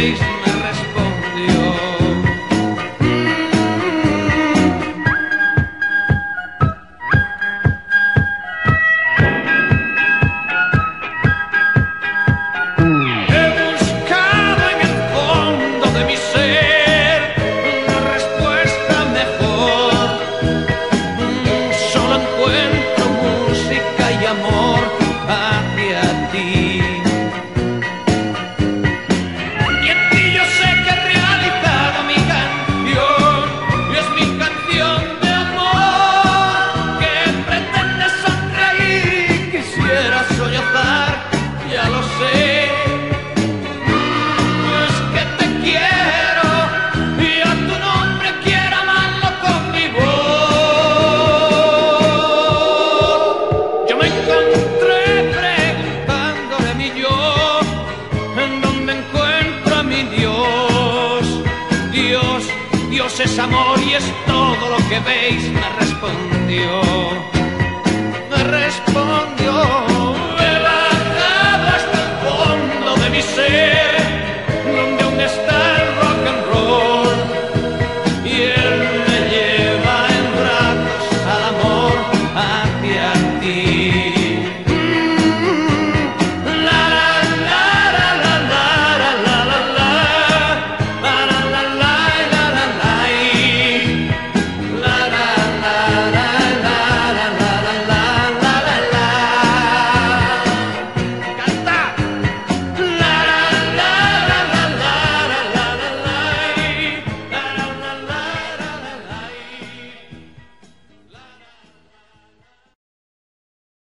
face encontré preguntándole a mí yo en dónde encuentro a mi Dios. Dios, Dios es amor y es todo lo que veis, me respondió. Me respondió. Me bajaba hasta el fondo de mi ser.